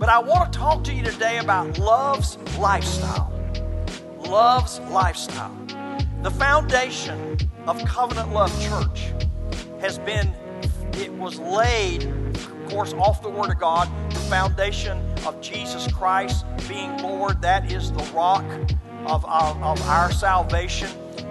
But I want to talk to you today about love's lifestyle. Love's lifestyle. The foundation of Covenant Love Church has been, it was laid, of course, off the Word of God, the foundation of Jesus Christ being Lord. That is the rock of our, of our salvation.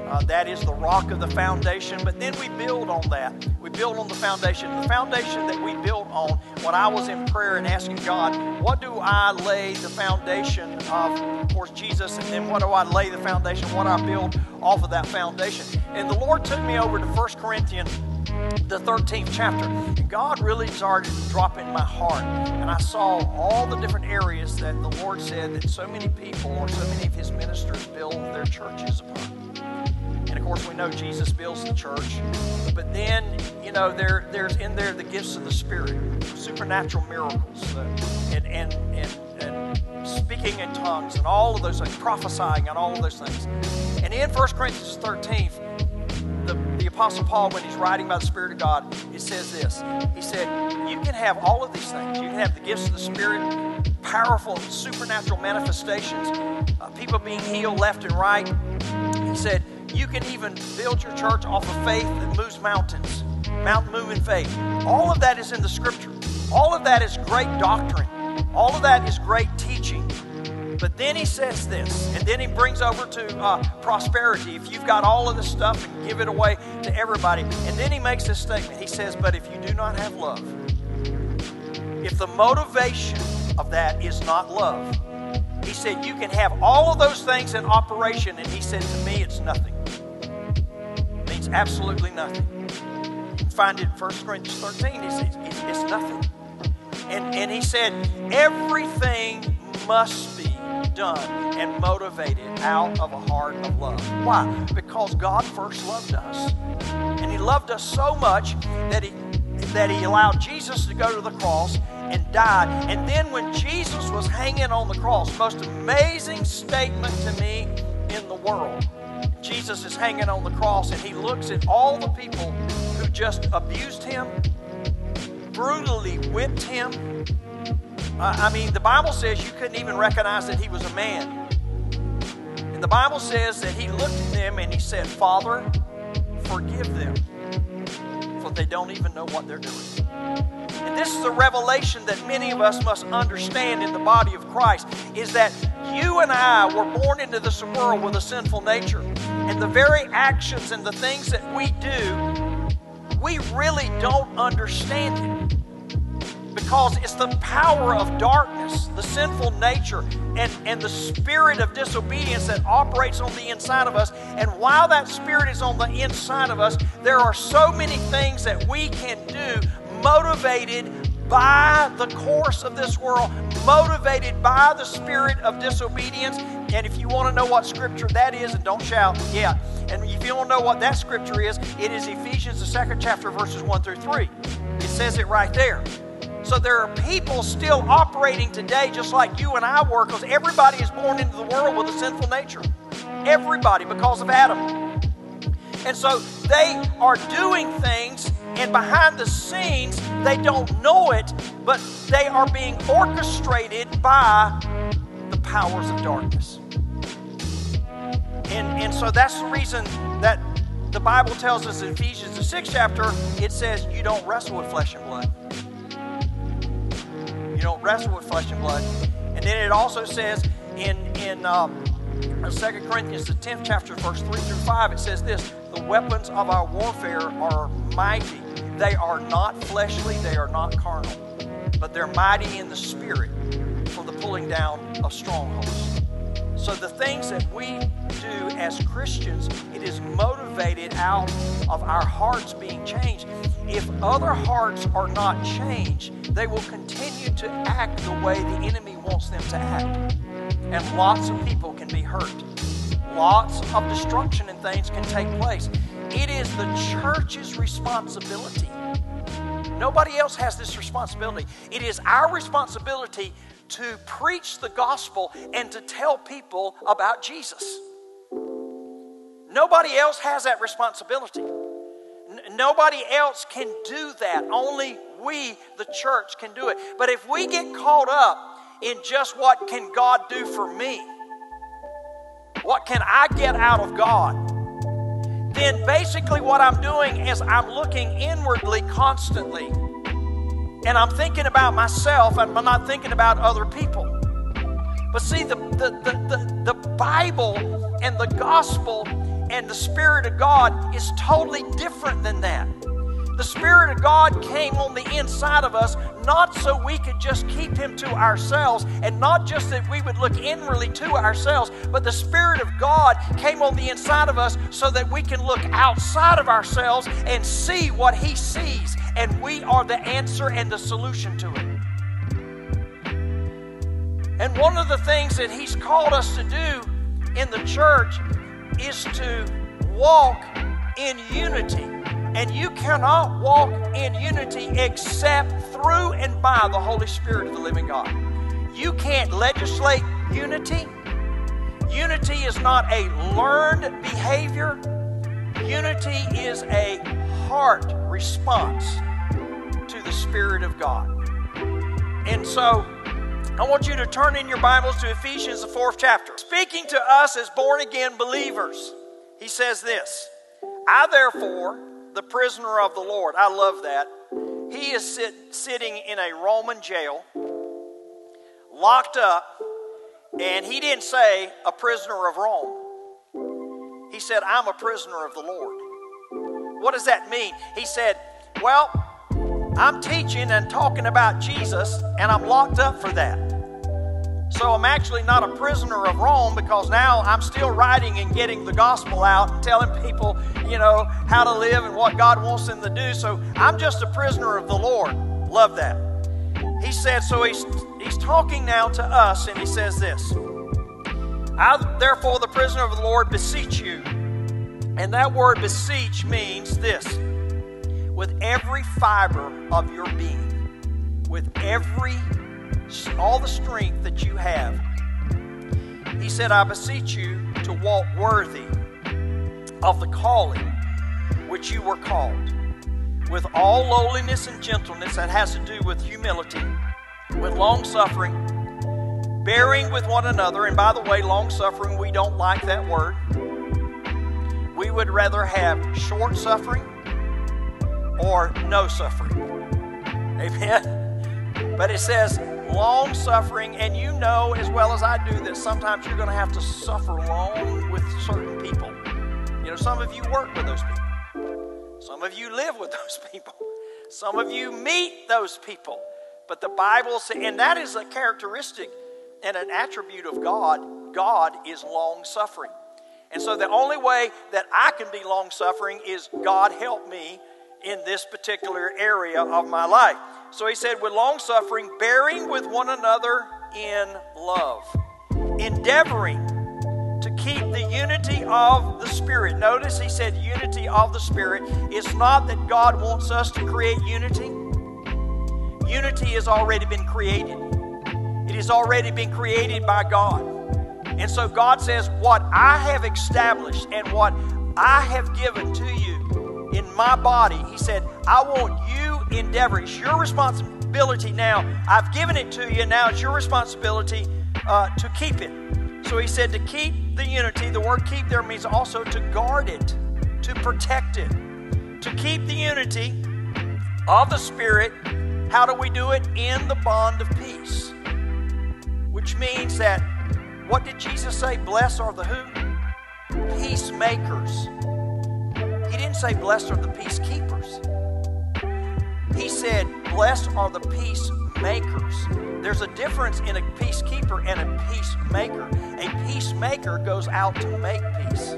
Uh, that is the rock of the foundation. But then we build on that. We build on the foundation. The foundation that we built on when I was in prayer and asking God, what do I lay the foundation of, of course, Jesus, and then what do I lay the foundation? What do I build off of that foundation? And the Lord took me over to 1 Corinthians the 13th chapter. And God really started dropping in my heart. And I saw all the different areas that the Lord said that so many people or so many of his ministers build their churches upon. And of course, we know Jesus builds the church. But then, you know, there, there's in there the gifts of the Spirit, supernatural miracles, uh, and, and, and, and speaking in tongues, and all of those things, prophesying, and all of those things. And in 1 Corinthians 13, the, the Apostle Paul, when he's writing about the Spirit of God, it says this. He said, You can have all of these things. You can have the gifts of the Spirit, powerful supernatural manifestations, uh, people being healed left and right. He said, you can even build your church off of faith that moves mountains, mountain moving faith. All of that is in the scripture. All of that is great doctrine. All of that is great teaching. But then he says this, and then he brings over to uh, prosperity. If you've got all of this stuff and give it away to everybody. And then he makes this statement. He says, But if you do not have love, if the motivation of that is not love, he said, You can have all of those things in operation. And he said, To me, it's nothing absolutely nothing. Find it in 1 Corinthians 13. It's, it's, it's nothing. And, and he said, everything must be done and motivated out of a heart of love. Why? Because God first loved us. And he loved us so much that he that he allowed Jesus to go to the cross and died. And then when Jesus was hanging on the cross, most amazing statement to me in the world Jesus is hanging on the cross and he looks at all the people who just abused him, brutally whipped him. Uh, I mean, the Bible says you couldn't even recognize that he was a man. And the Bible says that he looked at them and he said, Father, forgive them, for they don't even know what they're doing. And this is a revelation that many of us must understand in the body of Christ is that you and I were born into this world with a sinful nature. And the very actions and the things that we do, we really don't understand it. Because it's the power of darkness, the sinful nature, and, and the spirit of disobedience that operates on the inside of us. And while that spirit is on the inside of us, there are so many things that we can do motivated by the course of this world, motivated by the spirit of disobedience. And if you want to know what scripture that is, and don't shout, yeah. And if you don't know what that scripture is, it is Ephesians, the second chapter, verses 1 through 3. It says it right there. So there are people still operating today just like you and I were, because everybody is born into the world with a sinful nature. Everybody, because of Adam. And so they are doing things and behind the scenes, they don't know it, but they are being orchestrated by the powers of darkness. And, and so that's the reason that the Bible tells us in Ephesians, the sixth chapter, it says you don't wrestle with flesh and blood. You don't wrestle with flesh and blood. And then it also says in, in um, 2 Corinthians, the 10th chapter, verse 3 through 5, it says this The weapons of our warfare are mighty they are not fleshly, they are not carnal, but they're mighty in the spirit for the pulling down of strongholds. So the things that we do as Christians, it is motivated out of our hearts being changed. If other hearts are not changed, they will continue to act the way the enemy wants them to act. And lots of people can be hurt. Lots of destruction and things can take place. It is the church's responsibility. Nobody else has this responsibility. It is our responsibility to preach the gospel and to tell people about Jesus. Nobody else has that responsibility. Nobody else can do that. Only we, the church, can do it. But if we get caught up in just what can God do for me. What can I get out of God? Then basically what I'm doing is I'm looking inwardly constantly. And I'm thinking about myself and I'm not thinking about other people. But see, the, the, the, the, the Bible and the gospel and the Spirit of God is totally different than that. The Spirit of God came on the inside of us not so we could just keep Him to ourselves and not just that we would look inwardly to ourselves, but the Spirit of God came on the inside of us so that we can look outside of ourselves and see what He sees. And we are the answer and the solution to it. And one of the things that He's called us to do in the church is to walk in unity. And you cannot walk in unity except through and by the Holy Spirit of the living God. You can't legislate unity. Unity is not a learned behavior, unity is a heart response to the Spirit of God. And so, I want you to turn in your Bibles to Ephesians, the fourth chapter. Speaking to us as born again believers, he says this I, therefore, the prisoner of the Lord. I love that. He is sit, sitting in a Roman jail, locked up, and he didn't say a prisoner of Rome. He said, I'm a prisoner of the Lord. What does that mean? He said, Well, I'm teaching and talking about Jesus, and I'm locked up for that. So I'm actually not a prisoner of Rome because now I'm still writing and getting the gospel out and telling people, you know, how to live and what God wants them to do. So I'm just a prisoner of the Lord. Love that. He said, so he's, he's talking now to us, and he says this I, therefore, the prisoner of the Lord, beseech you. And that word beseech means this with every fiber of your being, with every all the strength that you have. He said, I beseech you to walk worthy of the calling which you were called, with all lowliness and gentleness that has to do with humility, with long suffering, bearing with one another. And by the way, long suffering, we don't like that word. We would rather have short suffering or no suffering. Amen. But it says, long suffering, and you know as well as I do that sometimes you're going to have to suffer long with certain people. You know, some of you work with those people, some of you live with those people, some of you meet those people. But the Bible says, and that is a characteristic and an attribute of God. God is long suffering. And so the only way that I can be long suffering is God help me in this particular area of my life. So he said, with long suffering, bearing with one another in love, endeavoring to keep the unity of the Spirit. Notice he said, unity of the Spirit. It's not that God wants us to create unity, unity has already been created, it has already been created by God. And so God says, What I have established and what I have given to you in my body, He said, I want you endeavor. It's your responsibility now. I've given it to you. Now it's your responsibility uh, to keep it. So he said to keep the unity. The word keep there means also to guard it, to protect it, to keep the unity of the Spirit. How do we do it? In the bond of peace. Which means that, what did Jesus say? Blessed are the who? Peacemakers. He didn't say blessed are the peacekeepers. He said, Blessed are the peacemakers. There's a difference in a peacekeeper and a peacemaker. A peacemaker goes out to make peace.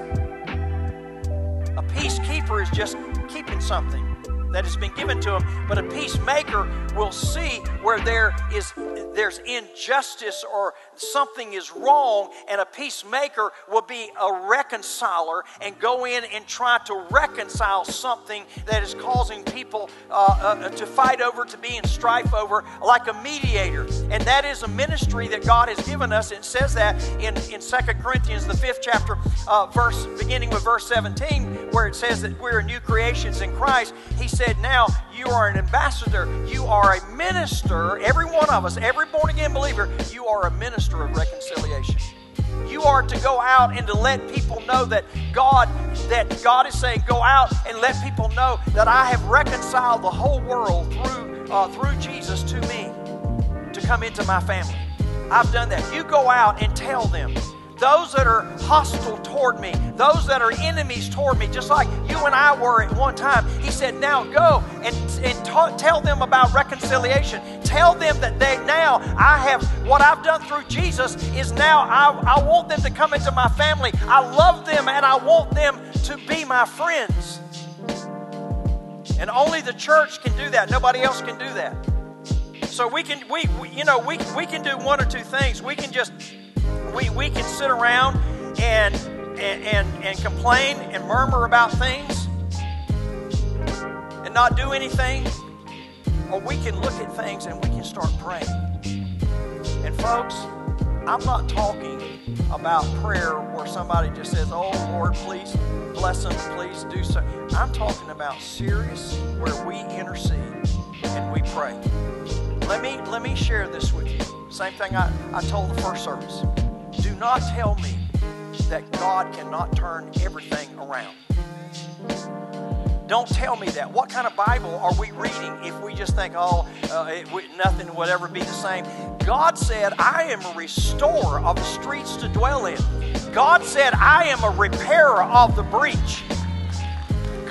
A peacekeeper is just keeping something that has been given to him, but a peacemaker will see where there is there's injustice or something is wrong, and a peacemaker will be a reconciler and go in and try to reconcile something that is causing people uh, uh, to fight over, to be in strife over, like a mediator. And that is a ministry that God has given us. It says that in, in 2 Corinthians, the fifth chapter, uh, verse beginning with verse 17, where it says that we're new creations in Christ. He said, Now you are an ambassador. You are a minister. Every one of us, every born again believer, you are a minister of reconciliation. You are to go out and to let people know that God, that God is saying, go out and let people know that I have reconciled the whole world through uh, through Jesus to me to come into my family. I've done that. You go out and tell them those that are hostile toward me, those that are enemies toward me, just like you and I were at one time. He said, Now go and, and ta- tell them about reconciliation. Tell them that they now, I have, what I've done through Jesus is now I, I want them to come into my family. I love them and I want them to be my friends. And only the church can do that. Nobody else can do that. So we can, we, we you know, we, we can do one or two things. We can just we, we can sit around and, and, and, and complain and murmur about things and not do anything, or we can look at things and we can start praying. And folks, I'm not talking about prayer where somebody just says, Oh Lord, please bless them, please do so. I'm talking about serious where we intercede and we pray. Let me let me share this with you. Same thing I, I told the first service. Do not tell me that God cannot turn everything around. Don't tell me that. What kind of Bible are we reading if we just think, oh, uh, it, nothing would ever be the same? God said, I am a restorer of the streets to dwell in. God said, I am a repairer of the breach.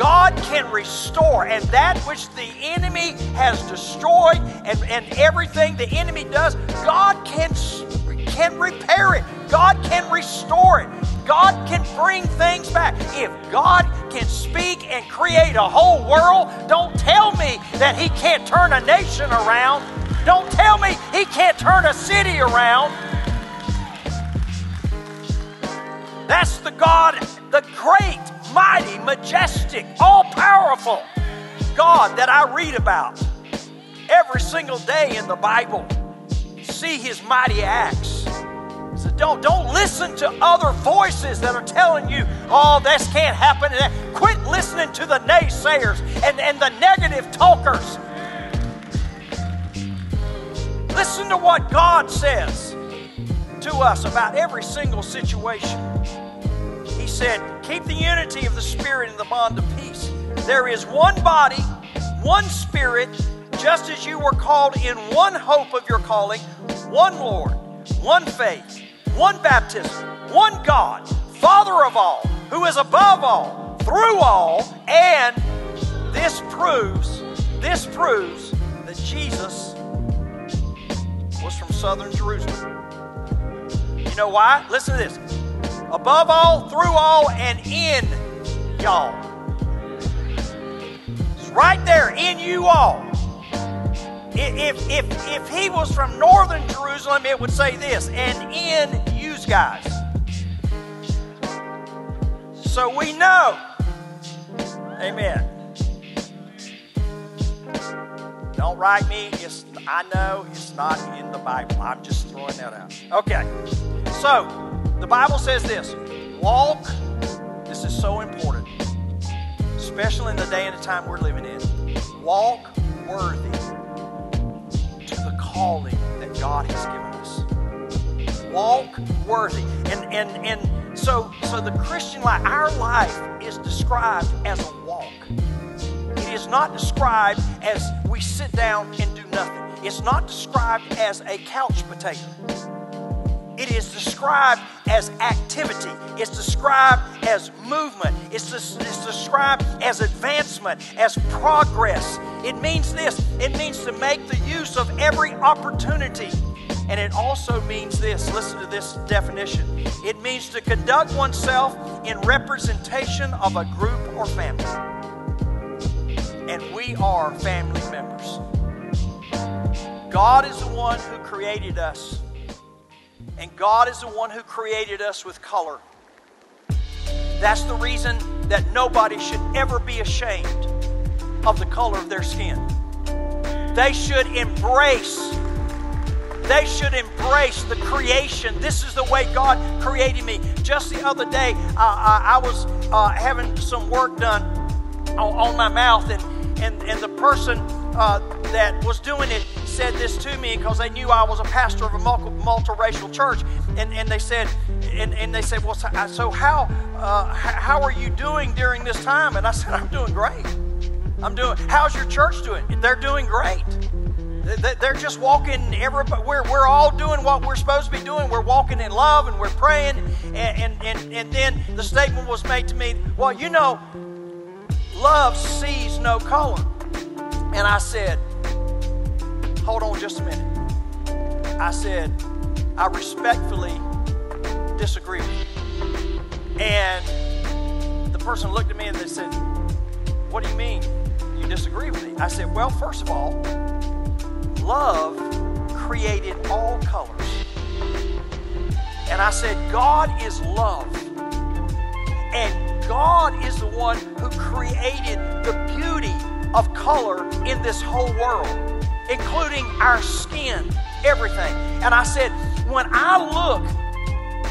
God can restore, and that which the enemy has destroyed and, and everything the enemy does, God can, can repair it. God can restore it. God can bring things back. If God can speak and create a whole world, don't tell me that He can't turn a nation around. Don't tell me He can't turn a city around. That's the God, the great, mighty, majestic, all powerful God that I read about every single day in the Bible. See His mighty acts. So don't, don't listen to other voices that are telling you, oh, this can't happen. Quit listening to the naysayers and, and the negative talkers. Listen to what God says to us about every single situation. He said, Keep the unity of the Spirit in the bond of peace. There is one body, one Spirit, just as you were called in one hope of your calling, one Lord, one faith one baptism, one God, Father of all, who is above all, through all, and this proves, this proves that Jesus was from southern Jerusalem. You know why? Listen to this. Above all, through all, and in y'all. It's right there in you all. If, if, if he was from northern Jerusalem, it would say this, and in you guys. So we know. Amen. Don't write me. It's, I know it's not in the Bible. I'm just throwing that out. Okay. So the Bible says this walk. This is so important, especially in the day and the time we're living in. Walk worthy to the calling that God has given us. Walk worthy. And and and so so the Christian life, our life is described as a walk. It is not described as we sit down and do nothing. It's not described as a couch potato. It is described as activity. It's described as movement. It's, it's described as advancement, as progress. It means this it means to make the use of every opportunity. And it also means this listen to this definition it means to conduct oneself in representation of a group or family. And we are family members. God is the one who created us and God is the one who created us with color. That's the reason that nobody should ever be ashamed of the color of their skin. They should embrace they should embrace the creation. This is the way God created me. Just the other day, uh, I, I, was uh, having some work done on, on my mouth, and and, and the person uh, that was doing it said this to me because they knew I was a pastor of a multiracial church. And, and they said, and, and they said, well, so, so how, uh, how are you doing during this time? And I said, I'm doing great. I'm doing, how's your church doing? They're doing great. They're just walking, everybody, we're, we're all doing what we're supposed to be doing. We're walking in love and we're praying. And, and, and, and then the statement was made to me, well, you know, love sees no color. And I said, hold on just a minute. I said, I respectfully disagree with you. And the person looked at me and they said, What do you mean you disagree with me? I said, Well, first of all, love created all colors. And I said, God is love. And God is the one who created the beauty of color in this whole world, including our skin, everything. And I said, when I look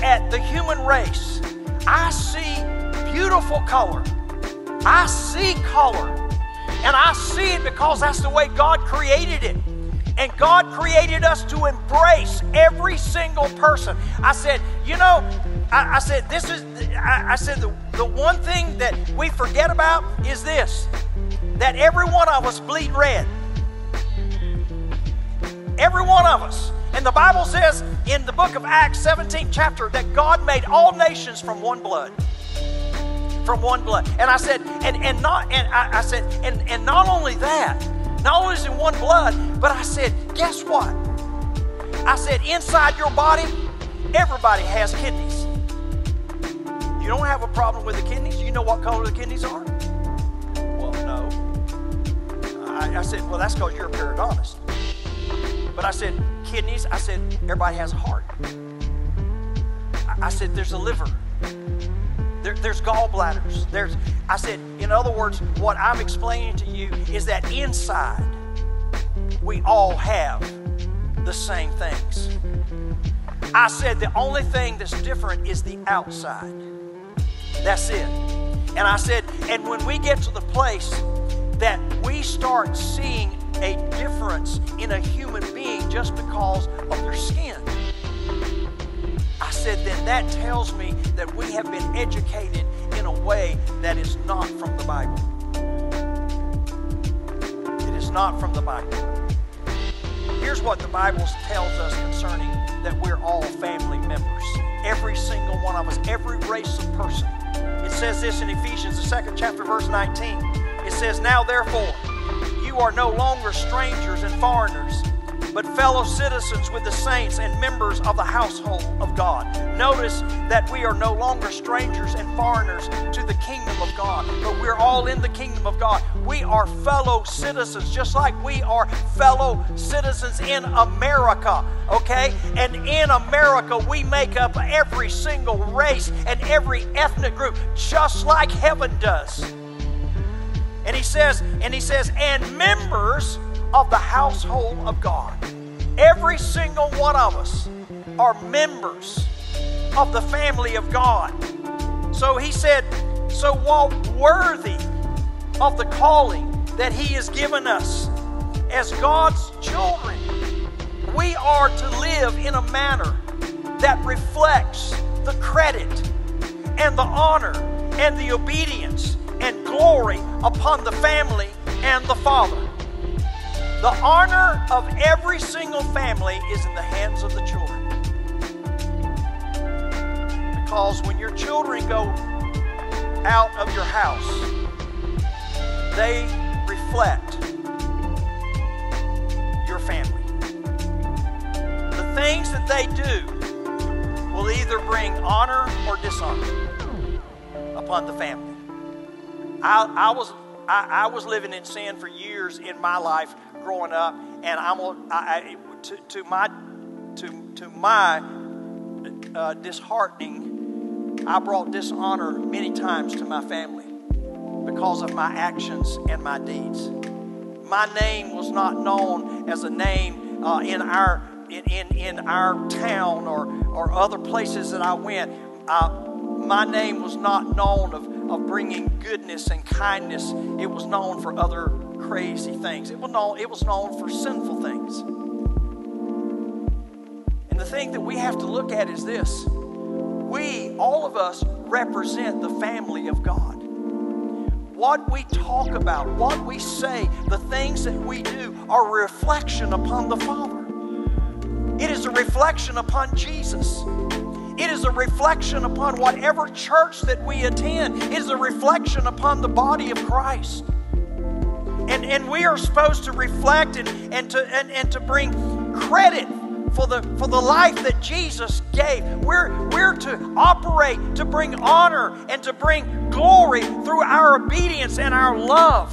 at the human race, I see beautiful color. I see color. And I see it because that's the way God created it. And God created us to embrace every single person. I said, you know, I, I said, this is, I, I said, the, the one thing that we forget about is this that every one of us bleed red. Every one of us. And the Bible says in the book of Acts, 17 chapter, that God made all nations from one blood. From one blood. And I said, and, and not and I, I said, and, and not only that, not only is it one blood, but I said, guess what? I said, inside your body, everybody has kidneys. You don't have a problem with the kidneys. You know what color the kidneys are? Well, no. I, I said, well, that's because you're a periodontist. But I said, kidneys, I said, everybody has a heart. I, said, there's a liver. There, there's gallbladders. There's, I said, in other words, what I'm explaining to you is that inside we all have the same things. I said the only thing that's different is the outside. That's it. And I said, and when we get to the place that we start seeing a difference in a human being just because of their skin, I said, then that tells me that we have been educated in a way that is not from the Bible. It is not from the Bible. Here's what the Bible tells us concerning that we're all family members. Every single one of us, every race of person. It says this in Ephesians, the second chapter, verse 19. It says, Now therefore, you are no longer strangers and foreigners but fellow citizens with the saints and members of the household of God. Notice that we are no longer strangers and foreigners to the kingdom of God, but we're all in the kingdom of God. We are fellow citizens, just like we are fellow citizens in America, okay? And in America, we make up every single race and every ethnic group, just like heaven does. And he says, and he says, and members of the household of God. Every single one of us are members of the family of God. So he said, So walk worthy of the calling that he has given us as God's children. We are to live in a manner that reflects the credit and the honor and the obedience and glory upon the family and the Father. The honor of every single family is in the hands of the children. Because when your children go out of your house, they reflect your family. The things that they do will either bring honor or dishonor upon the family. I, I was I, I was living in sin for years in my life growing up, and I'm I, to, to my to to my uh, disheartening, I brought dishonor many times to my family because of my actions and my deeds. My name was not known as a name uh, in our in, in, in our town or, or other places that I went. Uh, my name was not known of, of bringing goodness and kindness. It was known for other crazy things. It was known, it was known for sinful things. And the thing that we have to look at is this we, all of us, represent the family of God. What we talk about, what we say, the things that we do are a reflection upon the Father. It is a reflection upon Jesus. It is a reflection upon whatever church that we attend. It is a reflection upon the body of Christ. And, and we are supposed to reflect and, and, to, and, and to bring credit for the, for the life that Jesus gave. We're, we're to operate to bring honor and to bring glory through our obedience and our love.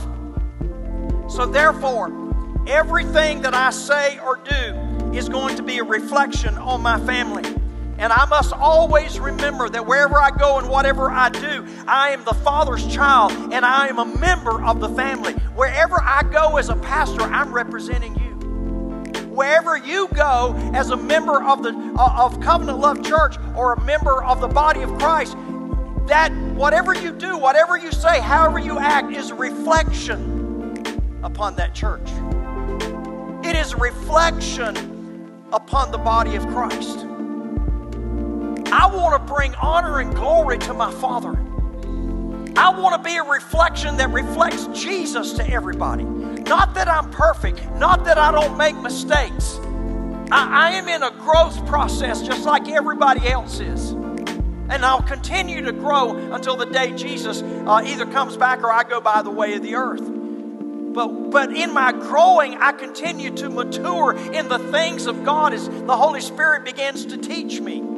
So, therefore, everything that I say or do is going to be a reflection on my family. And I must always remember that wherever I go and whatever I do, I am the Father's child and I am a member of the family. Wherever I go as a pastor, I'm representing you wherever you go as a member of the uh, of Covenant Love Church or a member of the body of Christ, that whatever you do, whatever you say, however you act is a reflection upon that church. It is a reflection upon the body of Christ. I want to bring honor and glory to my Father. I want to be a reflection that reflects Jesus to everybody. Not that I'm perfect, not that I don't make mistakes. I, I am in a growth process just like everybody else is. And I'll continue to grow until the day Jesus uh, either comes back or I go by the way of the earth. But, but in my growing, I continue to mature in the things of God as the Holy Spirit begins to teach me.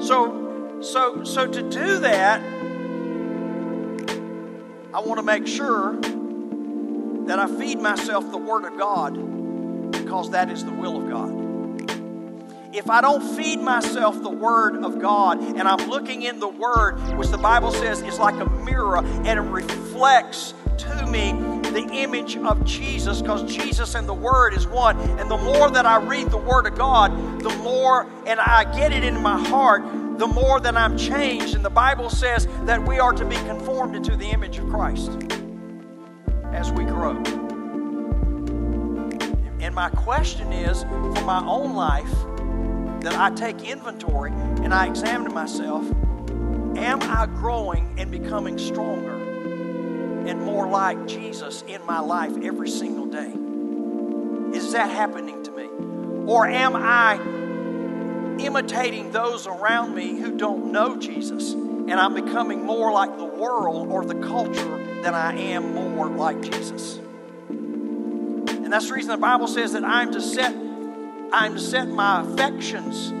So, so, so to do that, I want to make sure that I feed myself the Word of God because that is the will of God. If I don't feed myself the Word of God and I'm looking in the Word, which the Bible says is like a mirror and it reflects to me the image of Jesus because Jesus and the Word is one. And the more that I read the Word of God, the more and I get it in my heart, the more that I'm changed. And the Bible says that we are to be conformed into the image of Christ as we grow. And my question is for my own life that I take inventory and I examine myself am I growing and becoming stronger and more like Jesus in my life every single day? Is that happening to me? Or am I imitating those around me who don't know Jesus, and I'm becoming more like the world or the culture than I am more like Jesus. And that's the reason the Bible says that I'm to set I'm to set my affections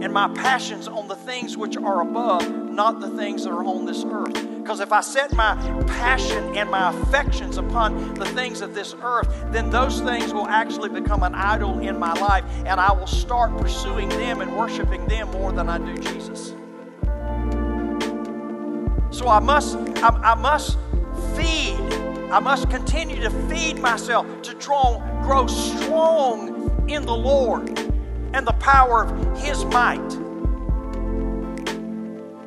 and my passions on the things which are above, not the things that are on this earth. Because if I set my passion and my affections upon the things of this earth, then those things will actually become an idol in my life, and I will start pursuing them and worshiping them more than I do Jesus. So I must, I, I must feed. I must continue to feed myself to draw, grow strong in the Lord and the power of His might.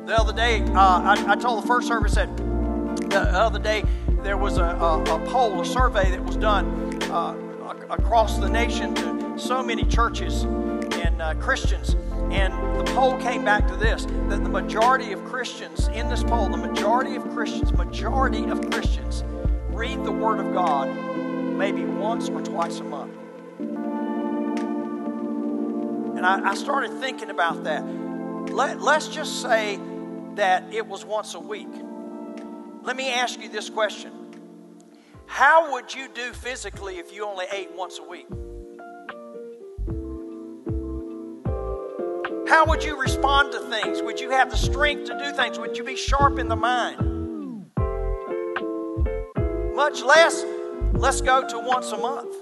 The other day, uh, I, I, told the first service that the other day there was a, a, a poll, a survey that was done uh, across the nation to so many churches and uh, Christians. And the poll came back to this that the majority of Christians in this poll, the majority of Christians, majority of Christians read the Word of God maybe once or twice a month. And I, I started thinking about that. Let, let's just say that it was once a week. Let me ask you this question How would you do physically if you only ate once a week? How would you respond to things? Would you have the strength to do things? Would you be sharp in the mind? Much less, let's go to once a month.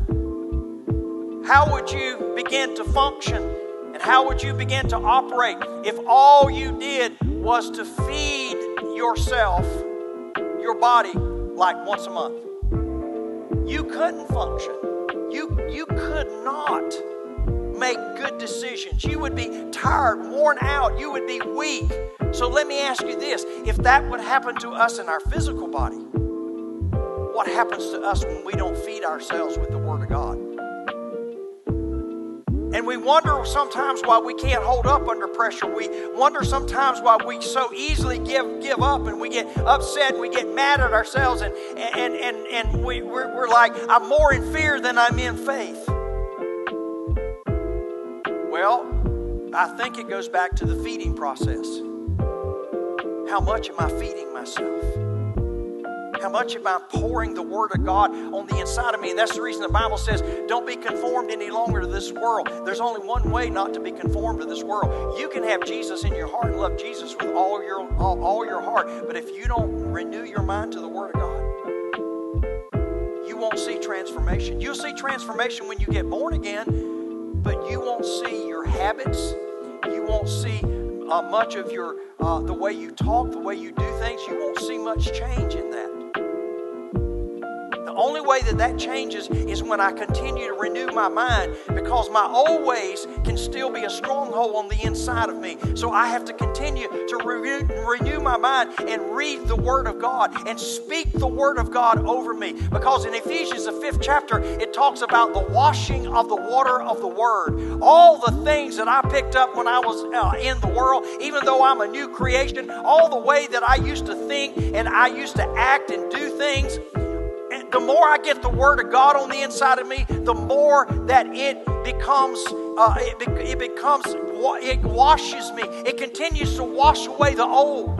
How would you begin to function how would you begin to operate if all you did was to feed yourself, your body, like once a month? You couldn't function. You, you could not make good decisions. You would be tired, worn out. You would be weak. So let me ask you this if that would happen to us in our physical body, what happens to us when we don't feed ourselves with the Word of God. And we wonder sometimes why we can't hold up under pressure. We wonder sometimes why we so easily give give up and we get upset and we get mad at ourselves and and and, and we, we're, we're like, I'm more in fear than I'm in faith. Well, I think it goes back to the feeding process. How much am I feeding myself? How much am I pouring the Word of God on the inside of me? And that's the reason the Bible says, don't be conformed any longer to this world. There's only one way not to be conformed to this world. You can have Jesus in your heart and love Jesus with all your, all, all your heart. But if you don't renew your mind to the Word of God, you won't see transformation. You'll see transformation when you get born again, but you won't see your habits. You won't see uh, much of your uh, the way you talk, the way you do things. You won't see much change in that. The only way that that changes is when I continue to renew my mind because my old ways can still be a stronghold on the inside of me. So I have to continue to renew, renew my mind and read the Word of God and speak the Word of God over me. Because in Ephesians, the fifth chapter, it talks about the washing of the water of the Word. All the things that I picked up when I was uh, in the world, even though I'm a new creation, all the way that I used to think and I used to act and do things the more I get the Word of God on the inside of me, the more that it becomes, uh, it, be, it becomes, it washes me. It continues to wash away the old.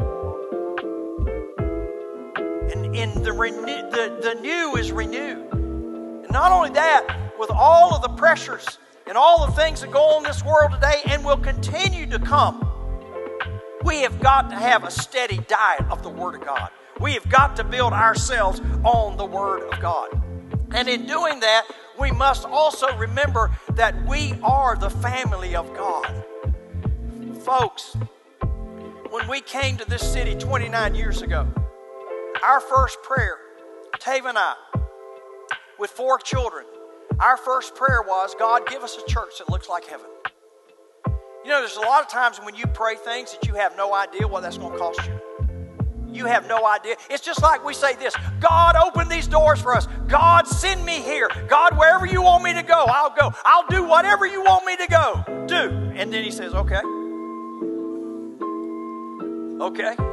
And, and the, the, the new is renewed. And not only that, with all of the pressures and all the things that go on in this world today and will continue to come, we have got to have a steady diet of the Word of God. We have got to build ourselves on the Word of God. And in doing that, we must also remember that we are the family of God. Folks, when we came to this city 29 years ago, our first prayer, Tave and I, with four children, our first prayer was God, give us a church that looks like heaven. You know, there's a lot of times when you pray things that you have no idea what that's going to cost you. You have no idea. It's just like we say this God, open these doors for us. God, send me here. God, wherever you want me to go, I'll go. I'll do whatever you want me to go. Do. And then he says, okay. Okay.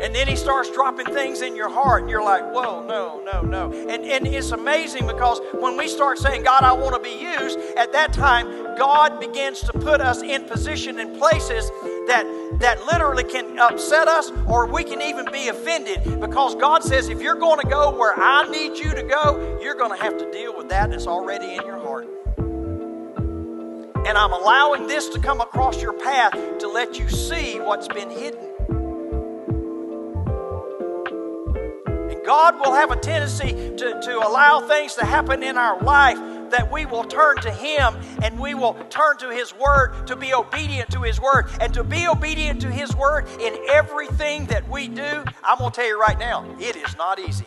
And then he starts dropping things in your heart, and you're like, whoa, no, no, no. And, and it's amazing because when we start saying, God, I want to be used, at that time, God begins to put us in position in places that, that literally can upset us or we can even be offended because God says, if you're going to go where I need you to go, you're going to have to deal with that that's already in your heart. And I'm allowing this to come across your path to let you see what's been hidden. God will have a tendency to, to allow things to happen in our life that we will turn to Him and we will turn to His Word to be obedient to His Word. And to be obedient to His Word in everything that we do, I'm going to tell you right now, it is not easy.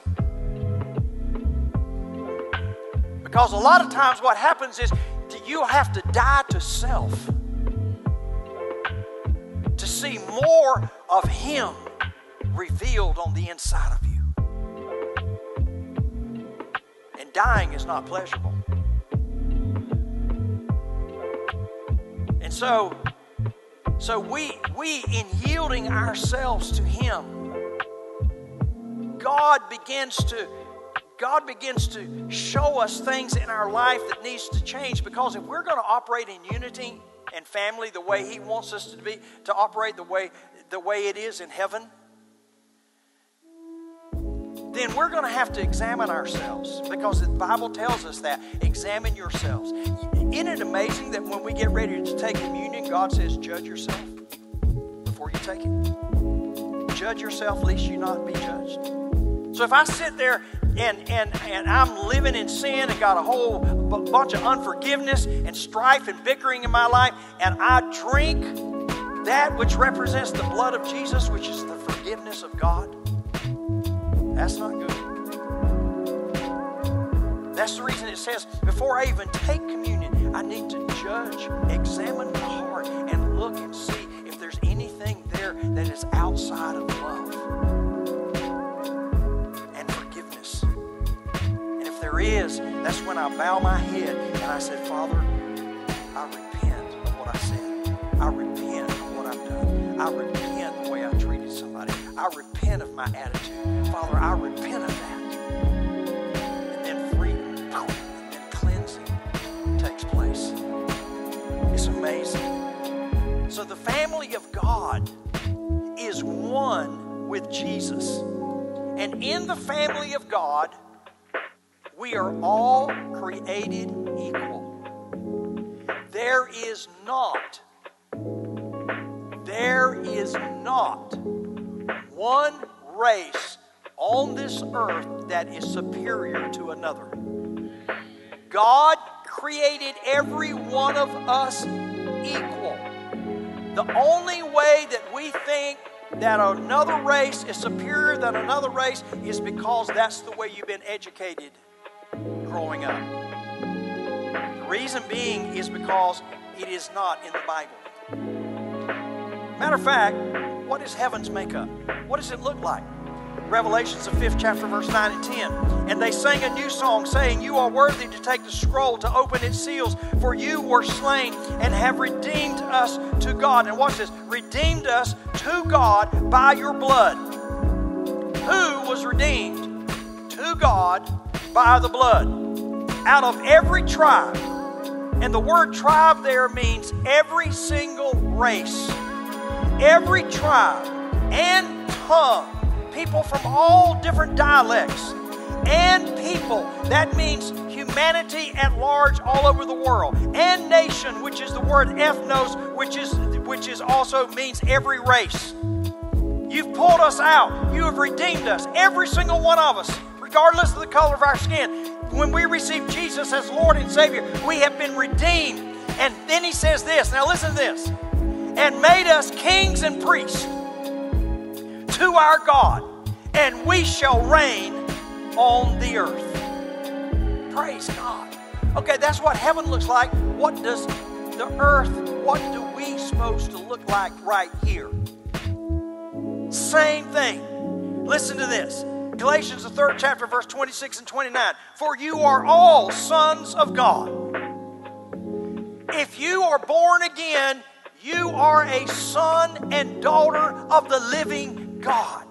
Because a lot of times what happens is you have to die to self to see more of Him revealed on the inside of you. And dying is not pleasurable. And so, so we we in yielding ourselves to Him, God begins to God begins to show us things in our life that needs to change because if we're going to operate in unity and family the way He wants us to be, to operate the way the way it is in heaven then we're going to have to examine ourselves because the Bible tells us that. Examine yourselves. Isn't it amazing that when we get ready to take communion, God says, judge yourself before you take it? Judge yourself, lest you not be judged. So if I sit there and, and, and I'm living in sin and got a whole b- bunch of unforgiveness and strife and bickering in my life, and I drink that which represents the blood of Jesus, which is the forgiveness of God, that's not good. That's the reason it says, before I even take communion, I need to judge, examine my heart, and look and see if there's anything there that is outside of love and forgiveness. And if there is, that's when I bow my head and I said, Father, I repent of what I said. I repent of what I've done. I repent I repent of my attitude. Father, I repent of that. And then freedom and then cleansing takes place. It's amazing. So the family of God is one with Jesus. And in the family of God, we are all created equal. There is not, there is not one race on this earth that is superior to another. God created every one of us equal. The only way that we think that another race is superior than another race is because that's the way you've been educated growing up. The reason being is because it is not in the Bible. Matter of fact, what is heaven's makeup? What does it look like? Revelations, the fifth chapter, verse 9 and 10. And they sang a new song, saying, You are worthy to take the scroll, to open its seals, for you were slain and have redeemed us to God. And watch this redeemed us to God by your blood. Who was redeemed to God by the blood? Out of every tribe. And the word tribe there means every single race, every tribe and tongue people from all different dialects and people. That means humanity at large all over the world. And nation, which is the word ethnos, which is which is also means every race. You've pulled us out. You have redeemed us. Every single one of us, regardless of the color of our skin. When we receive Jesus as Lord and Savior, we have been redeemed. And then he says this. Now listen to this. And made us kings and priests to our God, and we shall reign on the earth. Praise God. Okay, that's what heaven looks like. What does the earth, what do we supposed to look like right here? Same thing. Listen to this. Galatians, the third chapter, verse 26 and 29. For you are all sons of God. If you are born again, you are a son and daughter of the living God.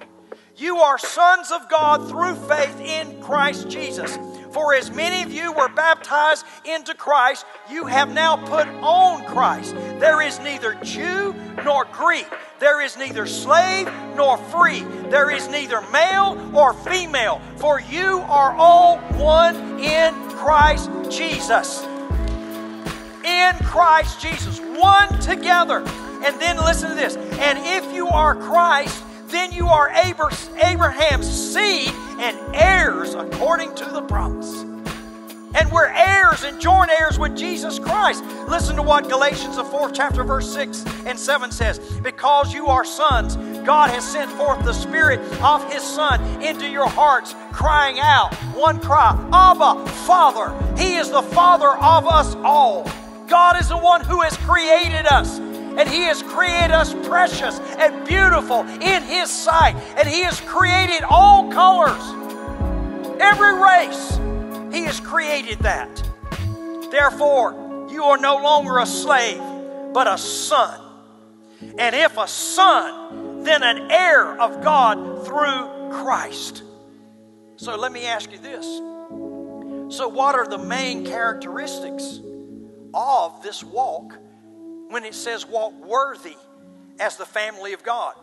You are sons of God through faith in Christ Jesus. For as many of you were baptized into Christ, you have now put on Christ. There is neither Jew nor Greek. There is neither slave nor free. There is neither male or female. For you are all one in Christ Jesus. In Christ Jesus. One together. And then listen to this. And if you are Christ, then you are Abraham's seed and heirs according to the promise. And we're heirs and joint heirs with Jesus Christ. Listen to what Galatians, the fourth chapter, verse 6 and 7 says. Because you are sons, God has sent forth the Spirit of His Son into your hearts, crying out, one cry, Abba, Father. He is the Father of us all. God is the one who has created us. And He has created us precious and beautiful in His sight. And He has created all colors, every race. He has created that. Therefore, you are no longer a slave, but a son. And if a son, then an heir of God through Christ. So let me ask you this. So, what are the main characteristics of this walk when it says walk worthy as the family of God.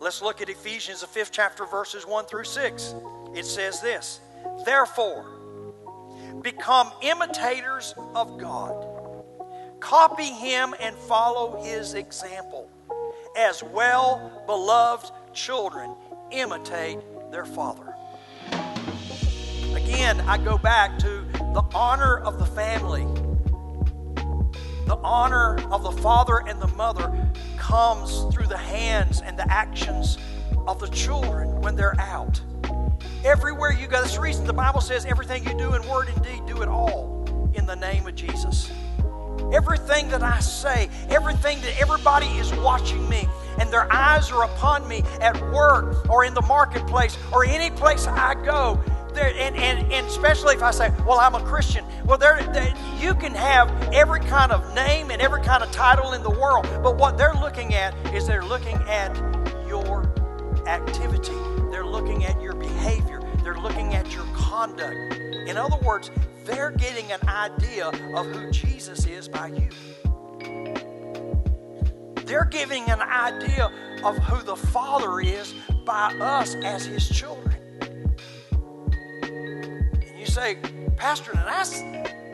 Let's look at Ephesians, the fifth chapter, verses 1 through 6. It says this Therefore, become imitators of God, copy Him and follow His example. As well beloved children imitate their Father. Again, I go back to the honor of the family the honor of the father and the mother comes through the hands and the actions of the children when they're out. Everywhere you go, that's the reason the Bible says everything you do in word and deed, do it all in the name of Jesus. Everything that I say, everything that everybody is watching me, and their eyes are upon me at work or in the marketplace or any place I go, there, and, and, and especially if I say, well, I'm a Christian. Well, there, you can have every kind of name and every kind of title in the world, but what they're looking at is they're looking at your activity. They're looking at your behavior. They're looking at your conduct. In other words, they're getting an idea of who Jesus is by you. They're giving an idea of who the Father is by us as His children. And say, Pastor, that's,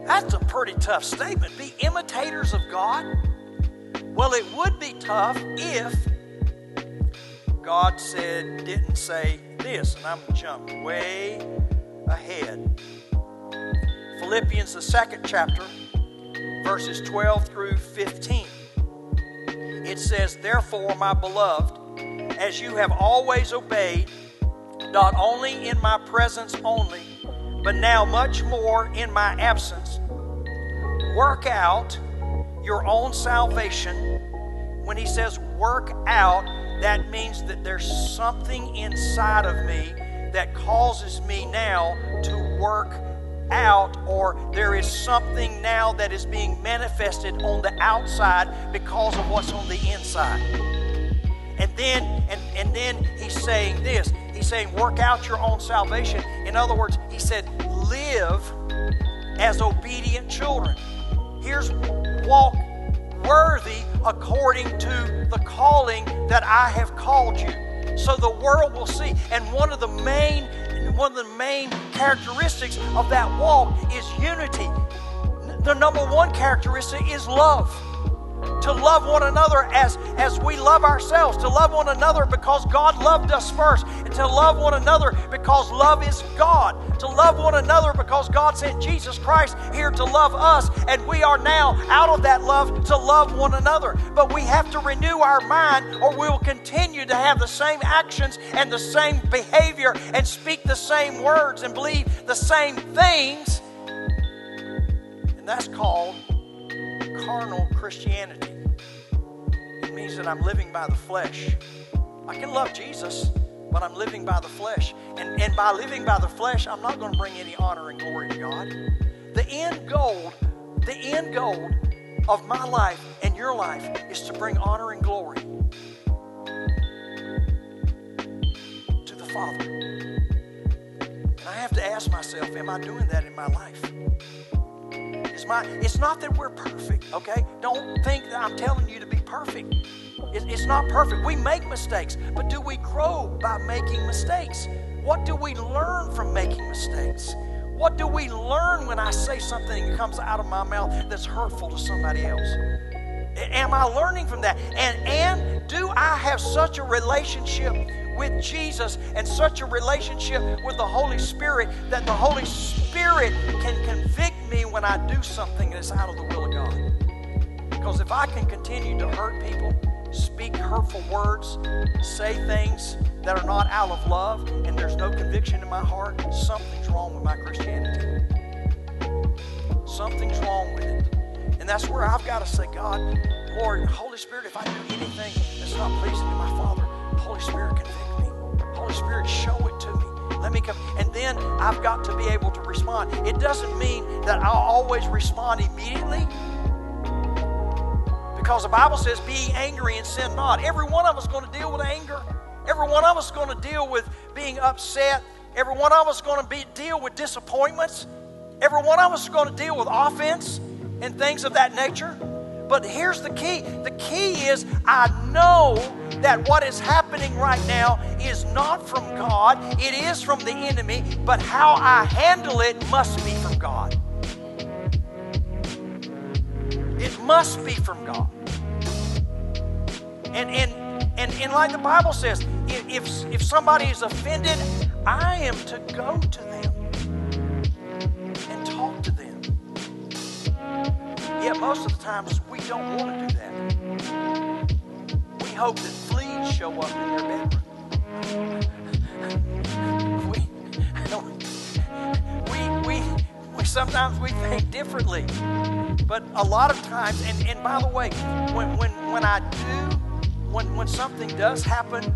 that's a pretty tough statement. Be imitators of God? Well, it would be tough if God said, didn't say this, and I'm going to jump way ahead. Philippians, the second chapter, verses 12 through 15. It says, Therefore, my beloved, as you have always obeyed, not only in my presence only, but now much more in my absence, work out your own salvation. When he says work out, that means that there's something inside of me that causes me now to work out, or there is something now that is being manifested on the outside because of what's on the inside. And then, and, and then he's saying this. He's saying, work out your own salvation. In other words, he said, live as obedient children. Here's walk worthy according to the calling that I have called you. So the world will see. And one of the main one of the main characteristics of that walk is unity. The number one characteristic is love to love one another as, as we love ourselves, to love one another because God loved us first, and to love one another because love is God, to love one another because God sent Jesus Christ here to love us, and we are now out of that love to love one another. But we have to renew our mind, or we will continue to have the same actions and the same behavior and speak the same words and believe the same things. And that's called carnal Christianity. It means that I'm living by the flesh. I can love Jesus, but I'm living by the flesh. And, and by living by the flesh, I'm not going to bring any honor and glory to God. The end goal, the end goal of my life and your life is to bring honor and glory to the Father. And I have to ask myself, am I doing that in my life? Is my, it's not that we're perfect, okay? Don't think that I'm telling you to be perfect. It's not perfect. We make mistakes, but do we grow by making mistakes? What do we learn from making mistakes? What do we learn when I say something that comes out of my mouth that's hurtful to somebody else? Am I learning from that? And and do I have such a relationship with Jesus and such a relationship with the Holy Spirit that the Holy Spirit can convict me when I do something that's out of the will of God. Because if I can continue to hurt people, speak hurtful words, say things that are not out of love, and there's no conviction in my heart, something's wrong with my Christianity. Something's wrong with it. And that's where I've got to say, God, Lord, Holy Spirit, if I do anything that's not pleasing to my Father, Holy Spirit, convict me. Holy Spirit, show it to me. Let me come. And then I've got to be able to respond. It doesn't mean that I'll always respond immediately. Because the Bible says, be angry and sin not. Every one of us is going to deal with anger. Every one of us is going to deal with being upset. Every one of us is going to be, deal with disappointments. Every one of us is going to deal with offense and things of that nature. But here's the key the key is I know that what is happening right now is not from God, it is from the enemy, but how I handle it must be from God. It must be from God. And, and, and, and like the Bible says, if, if somebody is offended, I am to go to them Yet most of the times we don't want to do that. We hope that fleas show up in their bedroom. we, we, we, we sometimes we think differently. But a lot of times, and, and by the way, when, when, when I do, when, when something does happen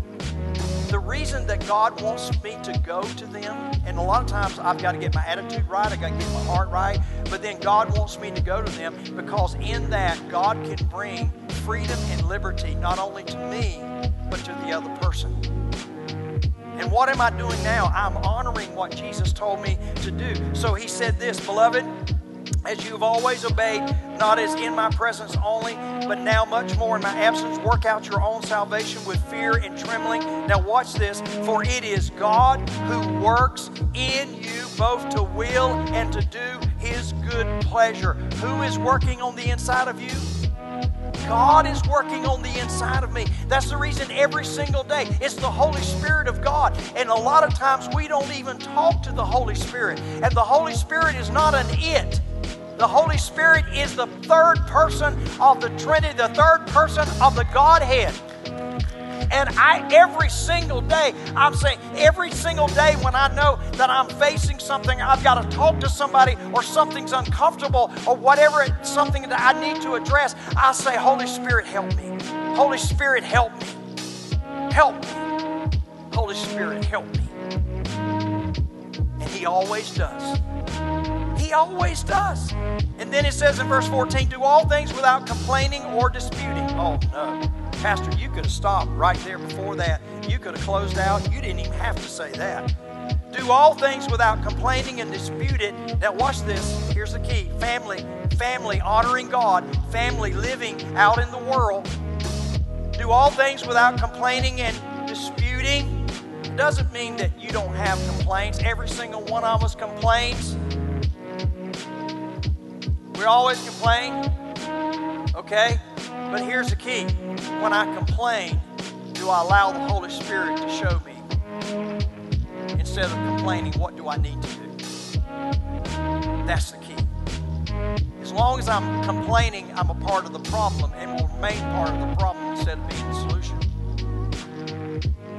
the reason that God wants me to go to them, and a lot of times I've got to get my attitude right, I've got to get my heart right, but then God wants me to go to them because in that, God can bring freedom and liberty not only to me, but to the other person. And what am I doing now? I'm honoring what Jesus told me to do. So he said this, beloved, as you have always obeyed, not as in my presence only, but now much more in my absence. Work out your own salvation with fear and trembling. Now, watch this. For it is God who works in you both to will and to do his good pleasure. Who is working on the inside of you? God is working on the inside of me. That's the reason every single day it's the Holy Spirit of God. And a lot of times we don't even talk to the Holy Spirit. And the Holy Spirit is not an it. The Holy Spirit is the third person of the Trinity, the third person of the Godhead. And I, every single day, I'm saying, every single day when I know that I'm facing something, I've got to talk to somebody, or something's uncomfortable, or whatever, something that I need to address, I say, Holy Spirit, help me. Holy Spirit, help me. Help me. Holy Spirit, help me. And He always does. He always does. And then it says in verse 14, do all things without complaining or disputing. Oh, no. Pastor, you could have stopped right there before that. You could have closed out. You didn't even have to say that. Do all things without complaining and disputing. Now, watch this. Here's the key family, family honoring God, family living out in the world. Do all things without complaining and disputing. It doesn't mean that you don't have complaints. Every single one of us complains. We always complain, okay? But here's the key when I complain, do I allow the Holy Spirit to show me? Instead of complaining, what do I need to do? That's the key. As long as I'm complaining, I'm a part of the problem and will remain part of the problem instead of being the solution.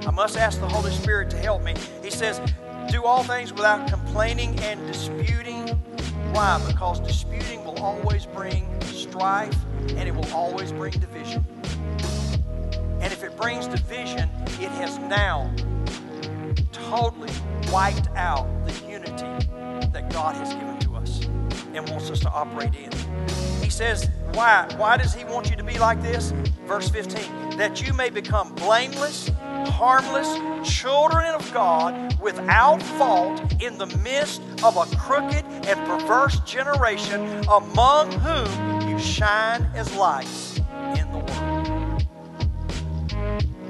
I must ask the Holy Spirit to help me. He says, Do all things without complaining and disputing. Why? Because disputing will always bring strife and it will always bring division. And if it brings division, it has now totally wiped out the unity that God has given to us and wants us to operate in. He says, Why? Why does He want you to be like this? Verse 15, that you may become blameless, harmless, children of God without fault in the midst of a crooked and perverse generation among whom you shine as lights in the world.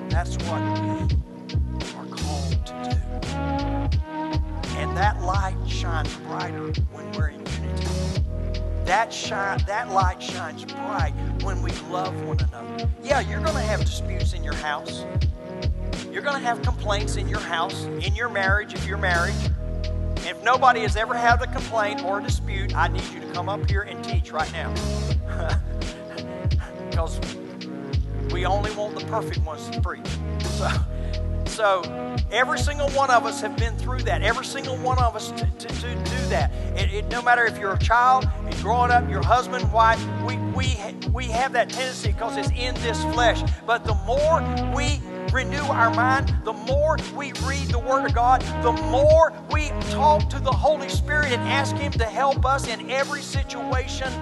That's what we are called to do. And that light shines brighter when we're in unity. That shine, that light shines bright when we love one another. Yeah, you're going to have disputes in your house. You're going to have complaints in your house, in your marriage, if you're married. If nobody has ever had a complaint or a dispute, I need you to come up here and teach right now. because we only want the perfect ones to preach. So, so every single one of us have been through that. Every single one of us to, to, to do that. It, it, no matter if you're a child, and growing up, your husband, wife, we, we, we have that tendency because it's in this flesh. But the more we renew our mind, the more we read the Word of God, the more we talk to the Holy Spirit and ask Him to help us in every situation.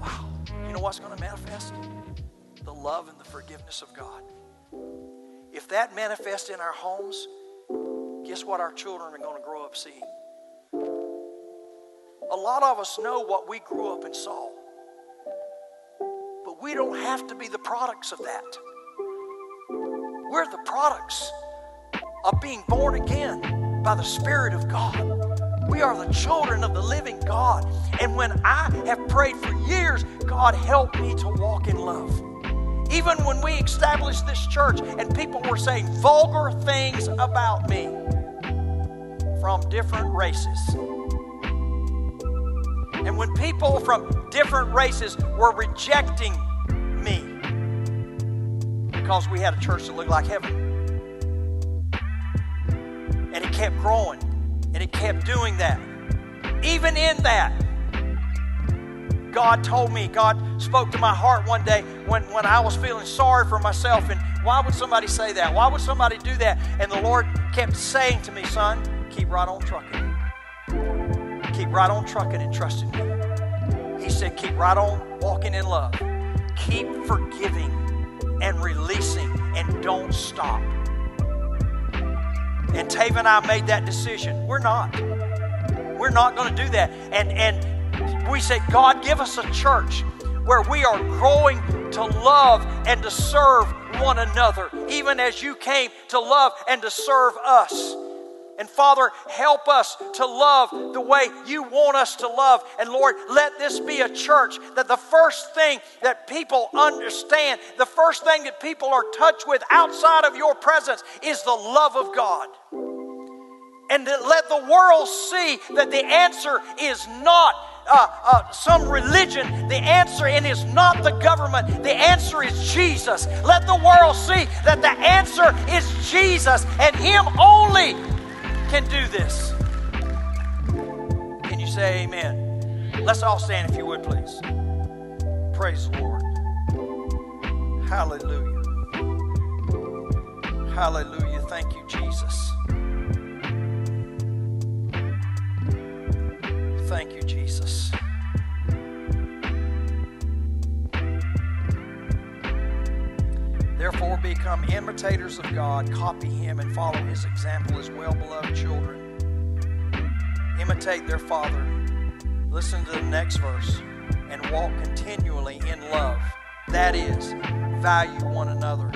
Wow. You know what's going to manifest? The love and the forgiveness of God. If that manifests in our homes, guess what our children are going to grow up seeing? A lot of us know what we grew up and saw. But we don't have to be the products of that. We're the products of being born again by the Spirit of God. We are the children of the living God. And when I have prayed for years, God help me to walk in love. Even when we established this church and people were saying vulgar things about me from different races. And when people from different races were rejecting me, because we had a church that looked like heaven. And it kept growing and it kept doing that. Even in that, God told me, God spoke to my heart one day when, when I was feeling sorry for myself. And why would somebody say that? Why would somebody do that? And the Lord kept saying to me, son, keep right on trucking. Keep right on trucking and trusting me. He said, keep right on walking in love. Keep forgiving and releasing and don't stop. And Tava and I made that decision. We're not. We're not going to do that. And and we said, God, give us a church where we are growing to love and to serve one another, even as you came to love and to serve us. And Father, help us to love the way you want us to love. And Lord, let this be a church that the first thing that people understand, the first thing that people are touched with outside of your presence is the love of God. And let the world see that the answer is not uh, uh, some religion. The answer and is not the government. The answer is Jesus. Let the world see that the answer is Jesus and Him only can do this. Can you say amen? Let's all stand if you would, please. Praise the Lord. Hallelujah. Hallelujah. Thank you, Jesus. Thank you, Jesus. Therefore, become imitators of God, copy Him, and follow His example as well beloved children. Imitate their Father. Listen to the next verse and walk continually in love. That is, value one another.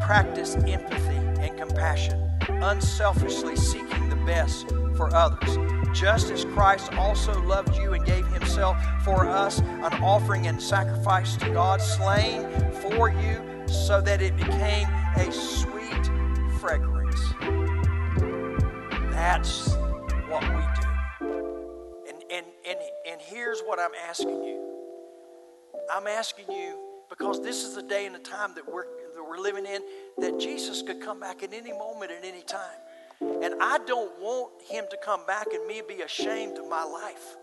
Practice empathy and compassion, unselfishly seeking the best for others. Just as Christ also loved you and gave himself for us, an offering and sacrifice to God, slain for you so that it became a sweet fragrance. That's what we do. And, and, and, and here's what I'm asking you I'm asking you because this is the day and the time that we're, that we're living in that Jesus could come back at any moment, at any time. And I don't want him to come back and me be ashamed of my life.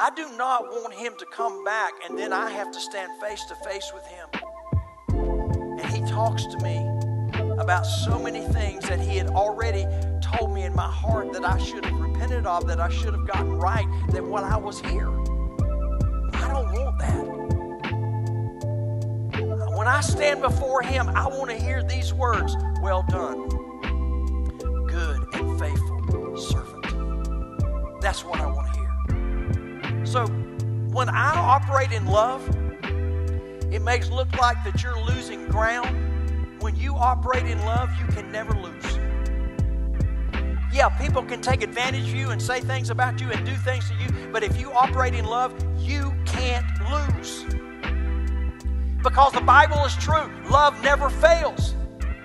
I do not want him to come back and then I have to stand face to face with him. And he talks to me about so many things that he had already told me in my heart that I should have repented of, that I should have gotten right, that while I was here. I don't want that. When I stand before him, I want to hear these words Well done, good and faithful servant. That's what I want. So when I operate in love, it makes look like that you're losing ground. When you operate in love, you can never lose. Yeah, people can take advantage of you and say things about you and do things to you, but if you operate in love, you can't lose. Because the Bible is true. Love never fails.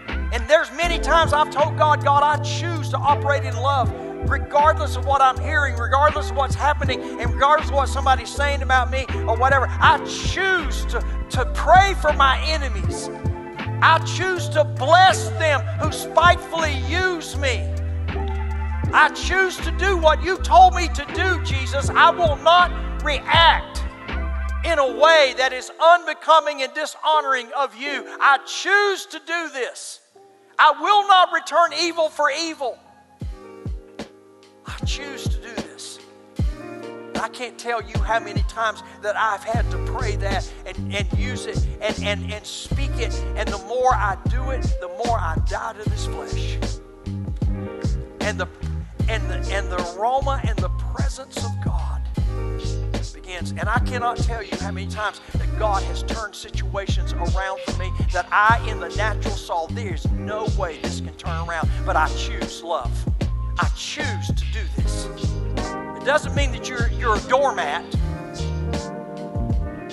And there's many times I've told God, God, I choose to operate in love regardless of what I'm hearing, regardless of what's happening, and regardless of what somebody's saying about me or whatever, I choose to, to pray for my enemies. I choose to bless them who spitefully use me. I choose to do what you told me to do, Jesus. I will not react in a way that is unbecoming and dishonoring of you. I choose to do this. I will not return evil for evil. I choose to do this. I can't tell you how many times that I've had to pray that and, and use it and, and, and speak it. And the more I do it, the more I die to this flesh. And the and the and the aroma and the presence of God begins. And I cannot tell you how many times that God has turned situations around for me that I in the natural saw there's no way this can turn around, but I choose love. I choose to do this. It doesn't mean that you're, you're a doormat,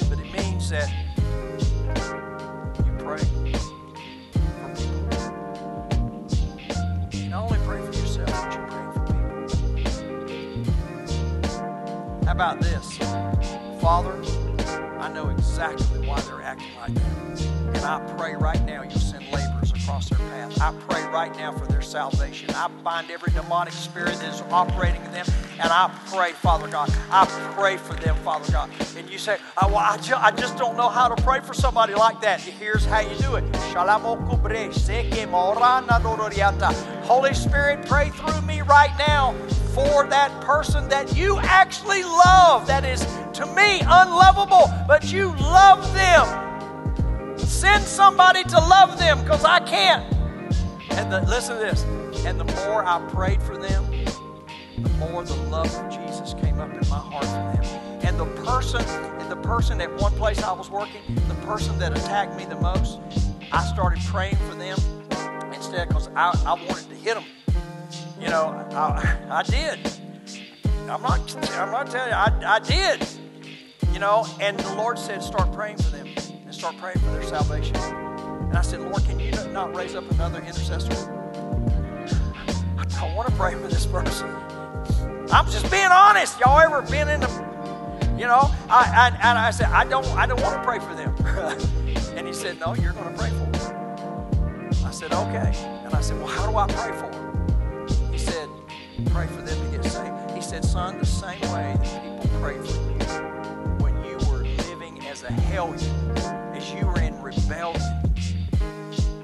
but it means that you pray for people. You not only pray for yourself, but you pray for people. How about this? Father, I know exactly why they're acting like that. And I pray right now you'll send laborers across their path. I pray right now for their salvation. I bind every demonic spirit that is operating in them, and I pray, Father God, I pray for them, Father God. And you say, well, I, ju- I just don't know how to pray for somebody like that. Here's how you do it. Holy Spirit, pray through me right now for that person that you actually love, that is to me unlovable, but you love them. Send somebody to love them because I can't. And the, listen to this. And the more I prayed for them, the more the love of Jesus came up in my heart for them. And the person, and the person at one place I was working, the person that attacked me the most, I started praying for them instead because I, I wanted to hit them. You know, I, I did. I'm not, I'm not telling you, I, I did. You know, and the Lord said, start praying for them start praying for their salvation. And I said, Lord, can you not raise up another intercessor? I want to pray for this person. I'm just being honest. Y'all ever been in the, you know? I, I, and I said, I don't, I don't want to pray for them. and he said, No, you're going to pray for them. I said, Okay. And I said, Well, how do I pray for them? He said, Pray for them to get saved. He said, Son, the same way that people pray for you when you were living as a hellion, as you were in rebellion.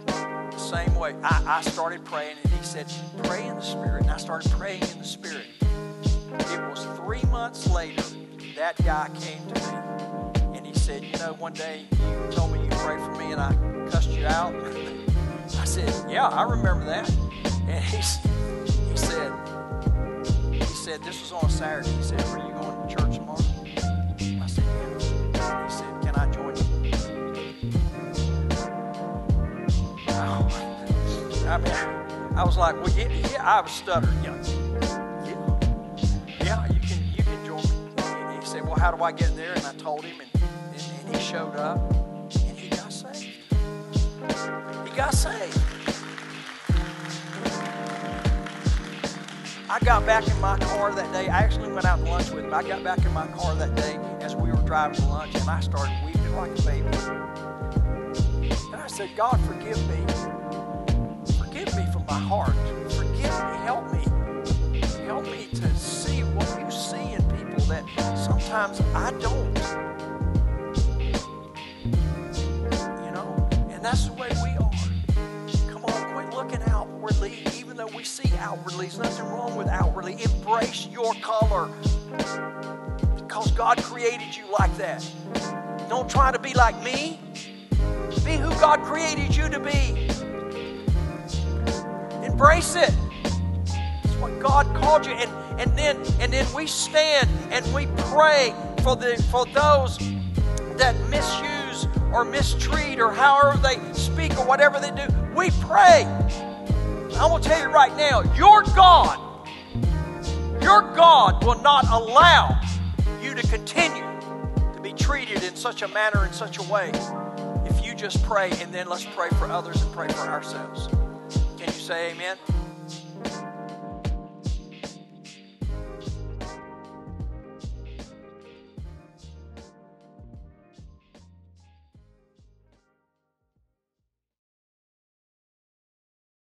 The same way. I, I started praying, and he said, Pray in the Spirit. And I started praying in the Spirit. It was three months later that guy came to me and he said, You know, one day you told me you prayed for me and I cussed you out. I said, Yeah, I remember that. And he, he said, he said, this was on Saturday. He said, Are you going to church I mean, I was like, Well, yeah, yeah I was stuttering. Yeah, yeah, you can, you can join me. And he said, Well, how do I get there? And I told him, and, and, and he showed up, and he got saved. He got saved. I got back in my car that day. I actually went out to lunch with him. I got back in my car that day as we were driving to lunch, and I started weeping like a baby. And I said, God, forgive me. My heart. Forgive me. Help me. Help me to see what you see in people that sometimes I don't. You know? And that's the way we are. Come on, quit looking outwardly, even though we see outwardly. There's nothing wrong with outwardly. Embrace your color. Because God created you like that. Don't try to be like me. Be who God created you to be. Embrace it. It's what God called you. And, and then and then we stand and we pray for the for those that misuse or mistreat or however they speak or whatever they do. We pray. I will tell you right now, your God, your God will not allow you to continue to be treated in such a manner, in such a way. If you just pray and then let's pray for others and pray for ourselves. Say amen?